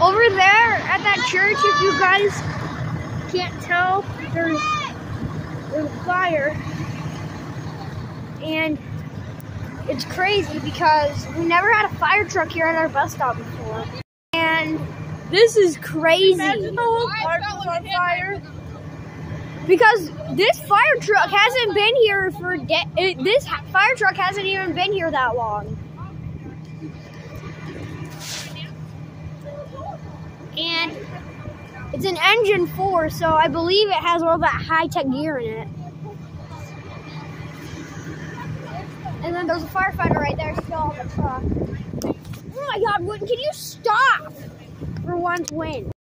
Over there at that church, if you guys can't tell, there's, there's a fire. And it's crazy because we never had a fire truck here at our bus stop before. And this is crazy. Imagine the whole park was on fire. Because this fire truck hasn't been here for it, this fire truck hasn't even been here that long. And it's an engine four, so I believe it has all that high tech gear in it. And then there's a firefighter right there still on the truck. Oh my god, can you stop for once win?